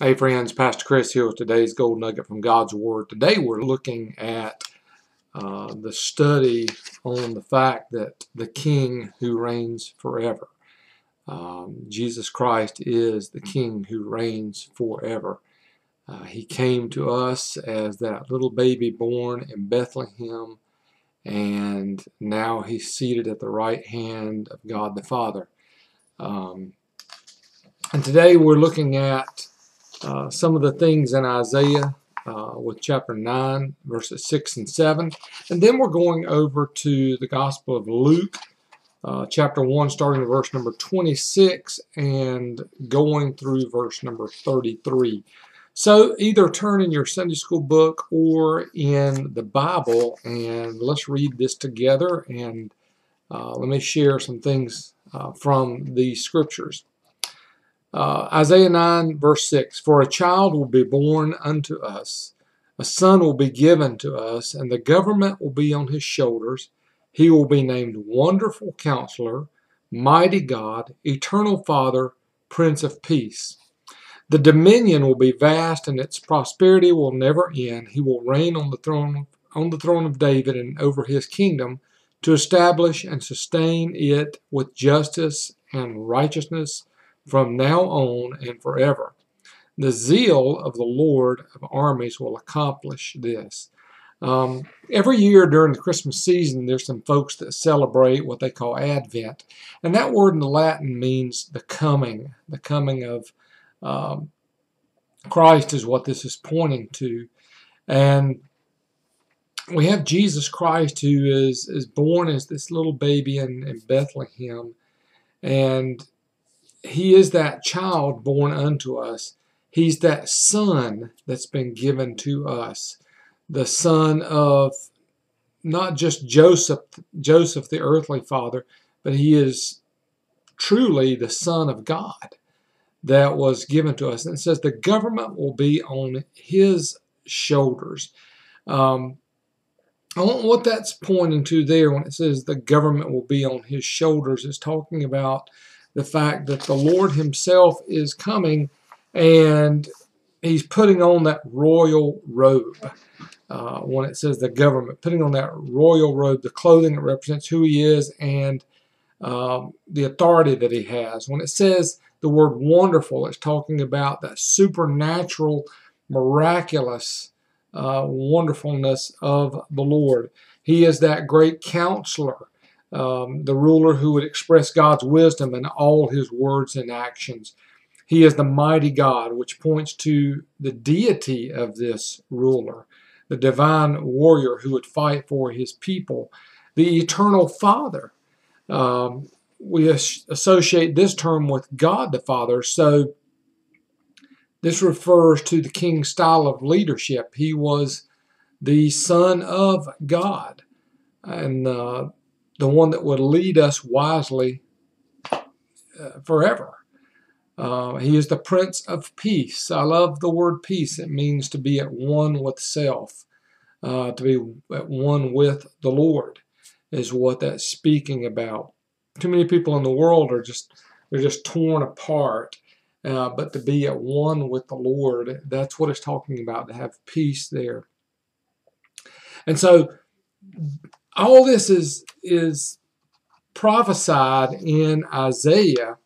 Hey friends, Pastor Chris here with today's Gold Nugget from God's Word. Today we're looking at uh, the study on the fact that the King who reigns forever. Um, Jesus Christ is the King who reigns forever. Uh, he came to us as that little baby born in Bethlehem, and now he's seated at the right hand of God the Father. Um, and today we're looking at uh, some of the things in Isaiah uh, with chapter 9, verses 6 and 7. And then we're going over to the Gospel of Luke, uh, chapter 1, starting at verse number 26 and going through verse number 33. So either turn in your Sunday school book or in the Bible and let's read this together and uh, let me share some things uh, from these scriptures. Uh, Isaiah 9, verse 6 For a child will be born unto us, a son will be given to us, and the government will be on his shoulders. He will be named Wonderful Counselor, Mighty God, Eternal Father, Prince of Peace. The dominion will be vast, and its prosperity will never end. He will reign on the throne on the throne of David and over his kingdom to establish and sustain it with justice and righteousness from now on and forever. The zeal of the Lord of armies will accomplish this. Um, every year during the Christmas season, there's some folks that celebrate what they call Advent. And that word in the Latin means the coming, the coming of um, Christ is what this is pointing to. And we have Jesus Christ who is, is born as this little baby in, in Bethlehem. And he is that child born unto us. He's that son that's been given to us. The son of not just Joseph, Joseph the earthly father, but he is truly the son of God that was given to us. And it says the government will be on his shoulders. Um, what that's pointing to there when it says the government will be on his shoulders is talking about the fact that the Lord Himself is coming and He's putting on that royal robe. Uh, when it says the government, putting on that royal robe, the clothing that represents who He is and um, the authority that He has. When it says the word wonderful, it's talking about that supernatural, miraculous uh, wonderfulness of the Lord. He is that great counselor um, the ruler who would express God's wisdom in all his words and actions. He is the mighty God, which points to the deity of this ruler, the divine warrior who would fight for his people, the eternal Father. Um, we associate this term with God the Father, so this refers to the king's style of leadership. He was the Son of God. And uh, the one that would lead us wisely uh, forever. Uh, he is the Prince of Peace. I love the word peace. It means to be at one with self, uh, to be at one with the Lord, is what that's speaking about. Too many people in the world are just they're just torn apart. Uh, but to be at one with the Lord, that's what it's talking about, to have peace there. And so all this is is prophesied in Isaiah.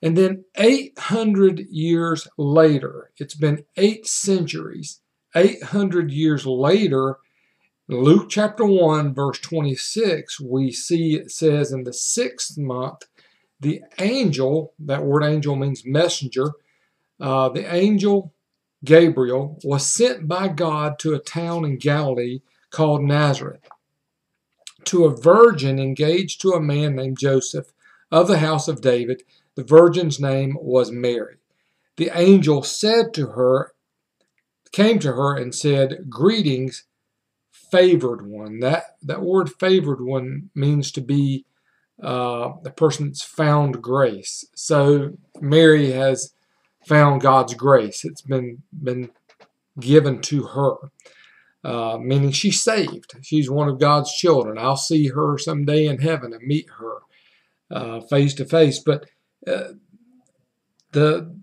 And then 800 years later, it's been eight centuries, 800 years later, Luke chapter 1, verse 26, we see it says in the sixth month, the angel, that word angel means messenger, uh, the angel Gabriel was sent by God to a town in Galilee called Nazareth to a virgin engaged to a man named Joseph of the house of David. The virgin's name was Mary. The angel said to her, came to her and said, Greetings, favored one. That, that word favored one means to be uh, the person that's found grace. So Mary has found God's grace. It's been, been given to her uh, meaning she's saved. She's one of God's children. I'll see her someday in heaven and meet her uh, face to face. But uh, the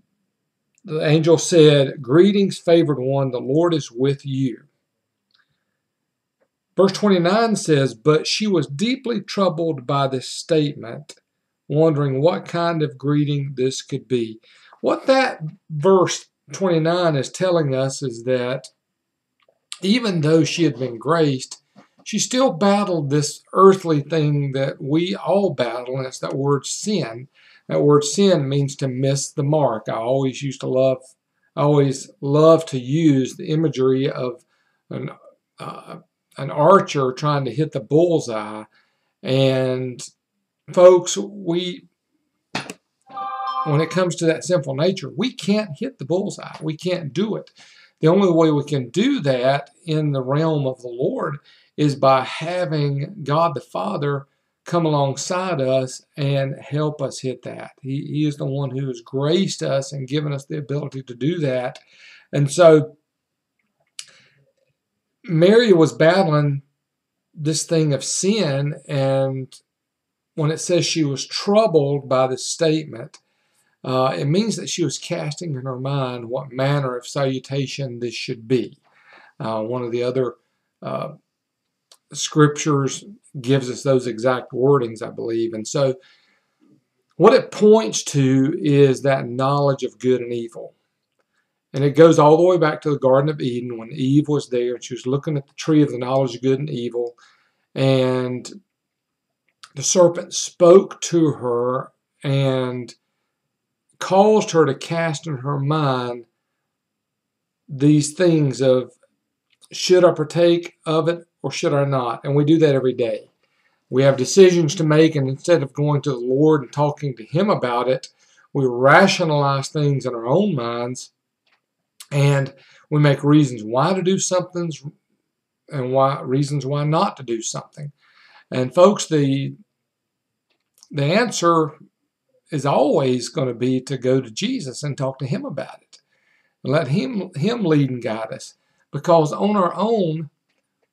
the angel said, Greetings, favored one, the Lord is with you. Verse 29 says, But she was deeply troubled by this statement, wondering what kind of greeting this could be. What that verse 29 is telling us is that even though she had been graced, she still battled this earthly thing that we all battle, and it's that word sin. That word sin means to miss the mark. I always used to love, I always love to use the imagery of an uh, an archer trying to hit the bullseye. And folks, we when it comes to that sinful nature, we can't hit the bullseye. We can't do it. The only way we can do that in the realm of the Lord is by having God the Father come alongside us and help us hit that. He, he is the one who has graced us and given us the ability to do that. And so Mary was battling this thing of sin, and when it says she was troubled by this statement, uh, it means that she was casting in her mind what manner of salutation this should be. Uh, one of the other uh, scriptures gives us those exact wordings, I believe. And so, what it points to is that knowledge of good and evil. And it goes all the way back to the Garden of Eden when Eve was there and she was looking at the tree of the knowledge of good and evil. And the serpent spoke to her and caused her to cast in her mind these things of should I partake of it or should I not? And we do that every day. We have decisions to make, and instead of going to the Lord and talking to Him about it, we rationalize things in our own minds and we make reasons why to do something and why reasons why not to do something. And folks, the the answer is always going to be to go to Jesus and talk to him about it. And let him him lead and guide us. Because on our own,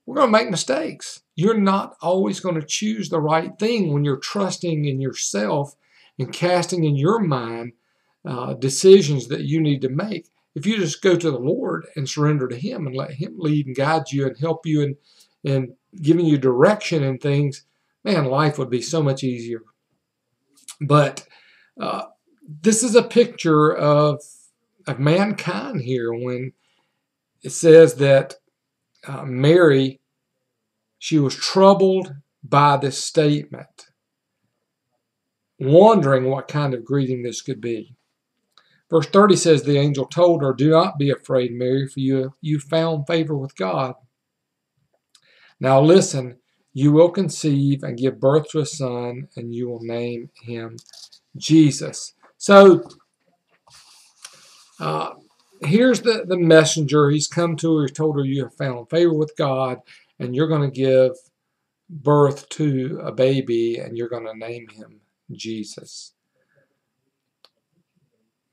we're going to make mistakes. You're not always going to choose the right thing when you're trusting in yourself and casting in your mind uh, decisions that you need to make. If you just go to the Lord and surrender to Him and let Him lead and guide you and help you and and giving you direction and things, man, life would be so much easier. But uh, this is a picture of of mankind here when it says that uh, Mary she was troubled by this statement, wondering what kind of greeting this could be. Verse 30 says, The angel told her, Do not be afraid, Mary, for you, you found favor with God. Now listen, you will conceive and give birth to a son, and you will name him Jesus. So, uh, here's the, the messenger. He's come to her, he's told her, You have found favor with God, and you're going to give birth to a baby, and you're going to name him Jesus.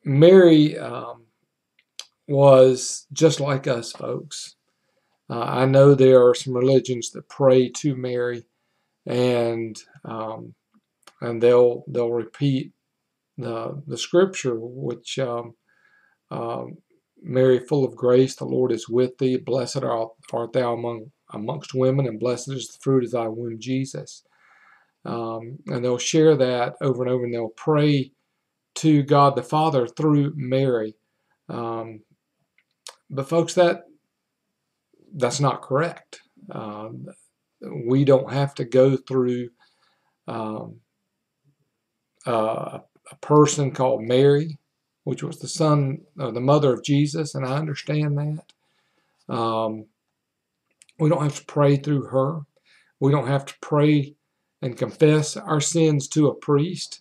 Mary um, was just like us, folks. Uh, I know there are some religions that pray to Mary, and um, and they'll they'll repeat the the scripture, which um, um, Mary, full of grace, the Lord is with thee. Blessed art, art thou among amongst women, and blessed is the fruit of thy womb, Jesus. Um, and they'll share that over and over, and they'll pray to God the Father through Mary. Um, but folks, that that's not correct. Uh, we don't have to go through um, uh, a person called Mary, which was the son, uh, the mother of Jesus, and I understand that. Um, we don't have to pray through her. We don't have to pray and confess our sins to a priest.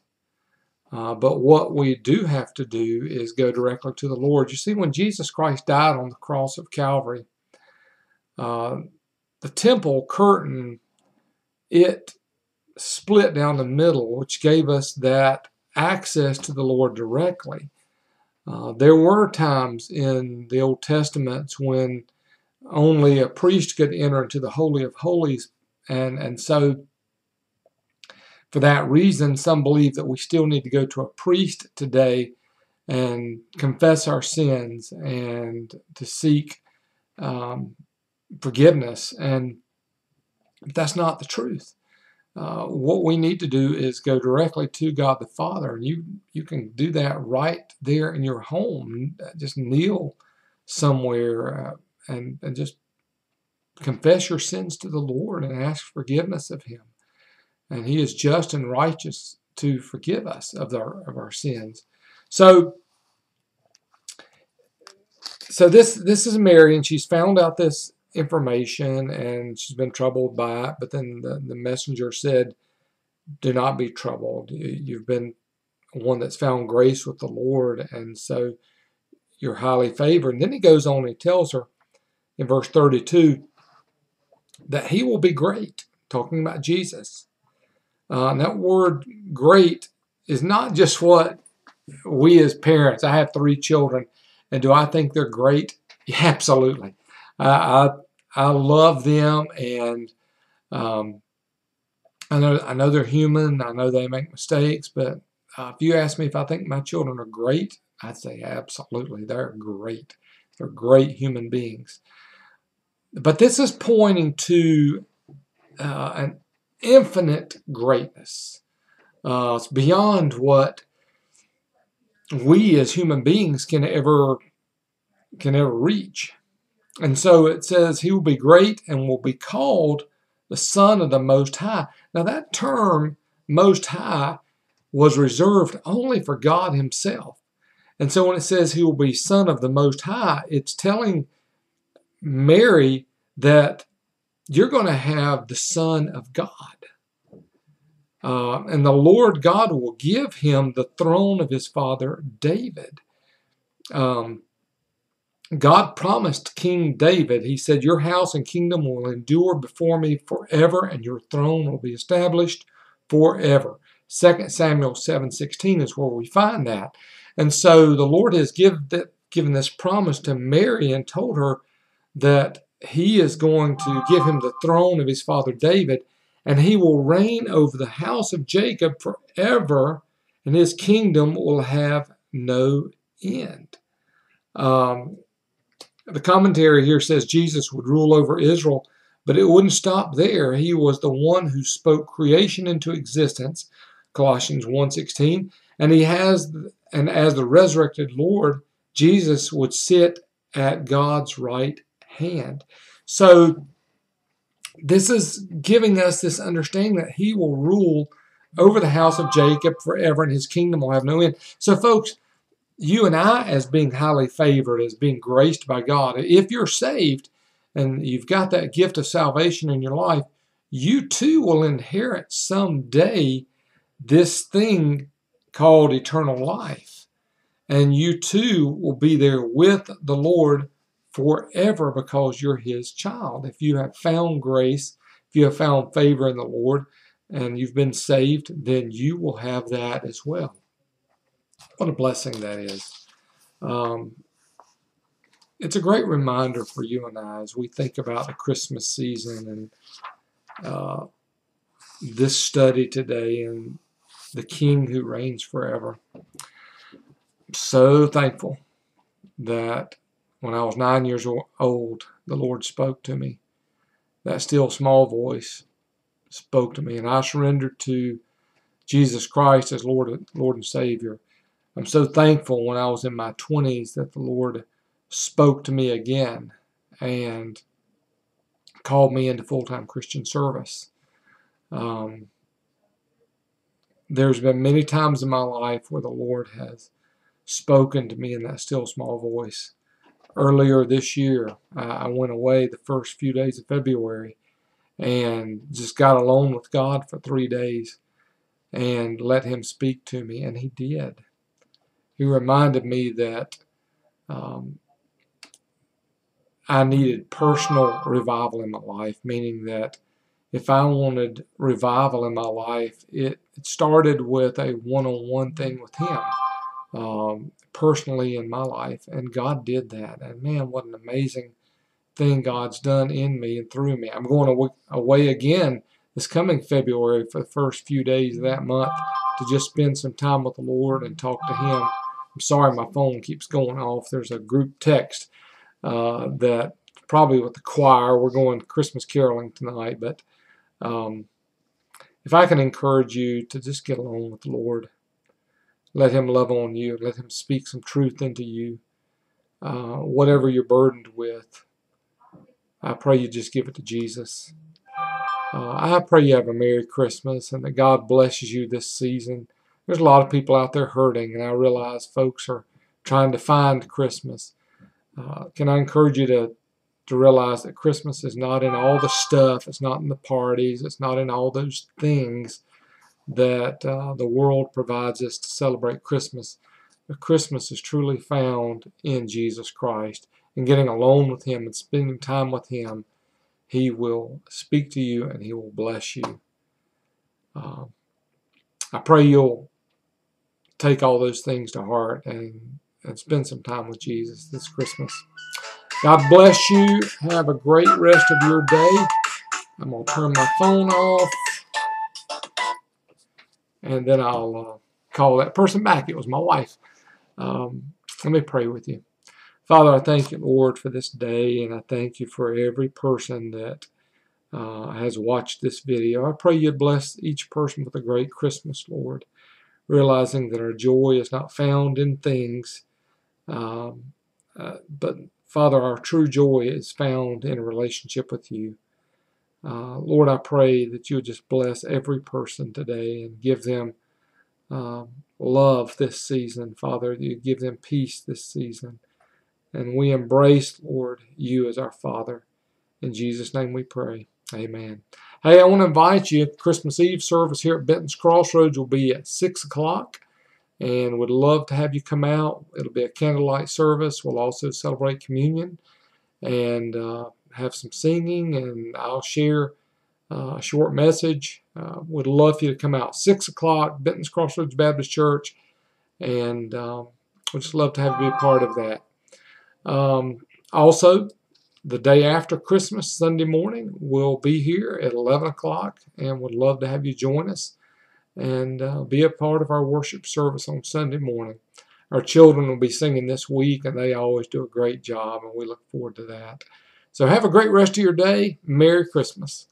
Uh, but what we do have to do is go directly to the Lord. You see, when Jesus Christ died on the cross of Calvary, uh, the temple curtain, it split down the middle, which gave us that access to the Lord directly. Uh, there were times in the Old Testaments when only a priest could enter into the Holy of Holies, and, and so for that reason, some believe that we still need to go to a priest today and confess our sins and to seek um, forgiveness. And that's not the truth. Uh, what we need to do is go directly to God the Father, and you you can do that right there in your home. Just kneel somewhere uh, and and just confess your sins to the Lord and ask forgiveness of Him. And He is just and righteous to forgive us of our of our sins. So so this this is Mary, and she's found out this information and she's been troubled by it. But then the, the messenger said, Do not be troubled. You've been one that's found grace with the Lord, and so you're highly favored. And then he goes on and he tells her in verse 32 that he will be great, talking about Jesus. Uh, and that word great is not just what we as parents, I have three children, and do I think they're great? Absolutely. I, I love them, and um, I know I know they're human. I know they make mistakes, but uh, if you ask me if I think my children are great, I'd say absolutely, they're great. They're great human beings. But this is pointing to uh, an infinite greatness. Uh, it's beyond what we as human beings can ever can ever reach. And so it says he will be great and will be called the Son of the Most High. Now, that term, Most High, was reserved only for God Himself. And so when it says he will be Son of the Most High, it's telling Mary that you're going to have the Son of God. Uh, and the Lord God will give him the throne of his father David. Um, God promised King David, he said, Your house and kingdom will endure before me forever, and your throne will be established forever. 2 Samuel 7.16 is where we find that. And so the Lord has give that, given this promise to Mary and told her that he is going to give him the throne of his father David, and he will reign over the house of Jacob forever, and his kingdom will have no end. Um, the commentary here says Jesus would rule over Israel, but it wouldn't stop there. He was the one who spoke creation into existence, Colossians 1:16, and he has and as the resurrected Lord, Jesus would sit at God's right hand. So this is giving us this understanding that he will rule over the house of Jacob forever and his kingdom will have no end. So folks, you and I, as being highly favored, as being graced by God, if you're saved and you've got that gift of salvation in your life, you too will inherit someday this thing called eternal life. And you too will be there with the Lord forever because you're His child. If you have found grace, if you have found favor in the Lord, and you've been saved, then you will have that as well. What a blessing that is. Um, it's a great reminder for you and I as we think about the Christmas season and uh, this study today and the King who reigns forever. so thankful that when I was nine years old, the Lord spoke to me. That still small voice spoke to me, and I surrendered to Jesus Christ as Lord, Lord and Savior. I'm so thankful when I was in my 20s that the Lord spoke to me again and called me into full time Christian service. Um, there's been many times in my life where the Lord has spoken to me in that still small voice. Earlier this year, I went away the first few days of February and just got alone with God for three days and let Him speak to me, and He did he reminded me that um, I needed personal revival in my life, meaning that if I wanted revival in my life, it, it started with a one on one thing with Him um, personally in my life. And God did that. And man, what an amazing thing God's done in me and through me. I'm going away again this coming February for the first few days of that month to just spend some time with the Lord and talk to Him I'm sorry my phone keeps going off. There's a group text uh, that probably with the choir. We're going Christmas caroling tonight, but um, if I can encourage you to just get along with the Lord, let Him love on you, let Him speak some truth into you. Uh, whatever you're burdened with, I pray you just give it to Jesus. Uh, I pray you have a Merry Christmas and that God blesses you this season. There's a lot of people out there hurting, and I realize folks are trying to find Christmas. Uh, can I encourage you to to realize that Christmas is not in all the stuff, it's not in the parties, it's not in all those things that uh, the world provides us to celebrate Christmas. But Christmas is truly found in Jesus Christ and getting alone with Him and spending time with Him. He will speak to you and He will bless you. Uh, I pray you'll take all those things to heart and, and spend some time with Jesus this Christmas. God bless you. Have a great rest of your day. I'm going to turn my phone off. And then I'll uh, call that person back. It was my wife. Um, let me pray with you. Father, I thank you, Lord, for this day, and I thank you for every person that uh, has watched this video. I pray you bless each person with a great Christmas, Lord, realizing that our joy is not found in things, um, uh, but Father, our true joy is found in a relationship with you. Uh, Lord, I pray that you'll just bless every person today and give them um, love this season, Father. You give them peace this season. And we embrace, Lord, you as our Father. In Jesus' name we pray. Amen. Hey, I want to invite you. Christmas Eve service here at Benton's Crossroads will be at 6 o'clock and would love to have you come out. It'll be a candlelight service. We'll also celebrate communion and uh, have some singing, and I'll share uh, a short message. Uh, would love for you to come out. 6 o'clock, Benton's Crossroads Baptist Church, and um, would just love to have you be a part of that. Um, also, the day after Christmas, Sunday morning, we'll be here at 11 o'clock and would love to have you join us and uh, be a part of our worship service on Sunday morning. Our children will be singing this week, and they always do a great job, and we look forward to that. So have a great rest of your day. Merry Christmas.